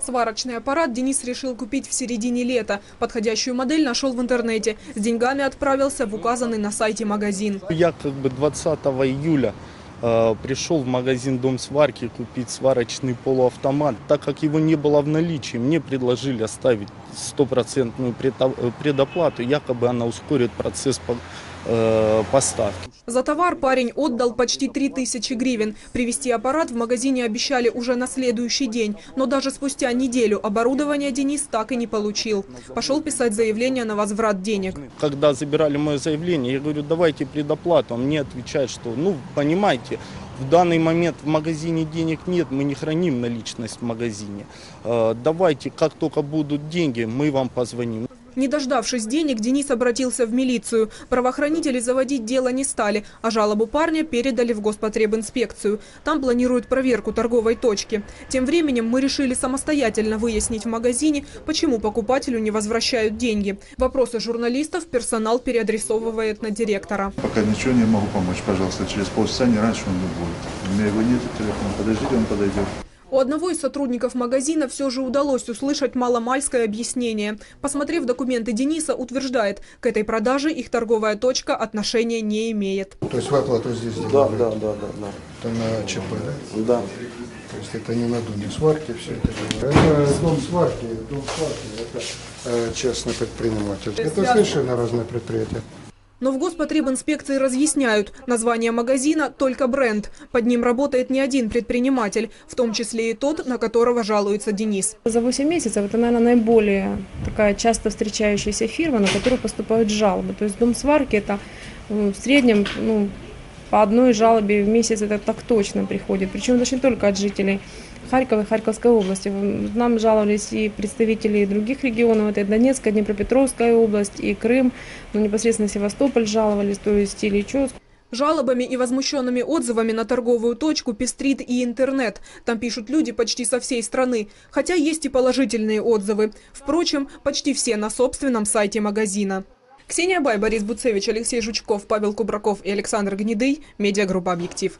Сварочный аппарат Денис решил купить в середине лета. Подходящую модель нашел в интернете. С деньгами отправился в указанный на сайте магазин. Я как бы 20 июля э, пришел в магазин «Дом сварки» купить сварочный полуавтомат. Так как его не было в наличии, мне предложили оставить стопроцентную предо- предоплату. Якобы она ускорит процесс э, поставки. За товар парень отдал почти 3000 гривен. Привезти аппарат в магазине обещали уже на следующий день. Но даже спустя неделю оборудование Денис так и не получил. Пошел писать заявление на возврат денег. Когда забирали мое заявление, я говорю, давайте предоплату. Он мне отвечает, что, ну, понимаете, в данный момент в магазине денег нет, мы не храним наличность в магазине. Э, Давайте, как только будут деньги, мы вам позвоним. Не дождавшись денег, Денис обратился в милицию. Правоохранители заводить дело не стали, а жалобу парня передали в Господребинспекцию. Там планируют проверку торговой точки. Тем временем мы решили самостоятельно выяснить в магазине, почему покупателю не возвращают деньги. Вопросы журналистов персонал переадресовывает на директора. Пока ничего не могу помочь, пожалуйста. Через полчаса, не раньше он не будет. У меня его нет, телефон. Подождите, он подойдет. У одного из сотрудников магазина все же удалось услышать маломальское объяснение. Посмотрев документы Дениса, утверждает, к этой продаже их торговая точка отношения не имеет. То есть вы оплату здесь Да, делали? да, да, да, да. Это на ЧП, да? Да. То есть это не на доме сварки все это. Это дом сварки, дом сварки, это э, частный предприниматель. Это совершенно разные предприятия. Но в Господребинспекции разъясняют, название магазина – только бренд. Под ним работает не один предприниматель, в том числе и тот, на которого жалуется Денис. За 8 месяцев это, наверное, наиболее такая часто встречающаяся фирма, на которую поступают жалобы. То есть дом сварки это э, в среднем ну, по одной жалобе в месяц это так точно приходит. Причем даже не только от жителей Харькова и Харьковской области. Нам жаловались и представители других регионов, это и Донецкая, Днепропетровская область, и Крым, ну, непосредственно Севастополь жаловались, то есть Ильичевск. Жалобами и возмущенными отзывами на торговую точку пестрит и интернет. Там пишут люди почти со всей страны. Хотя есть и положительные отзывы. Впрочем, почти все на собственном сайте магазина. Ксения Бай, Борис Буцевич, Алексей Жучков, Павел Кубраков и Александр Гнедый. Медиагруппа «Объектив».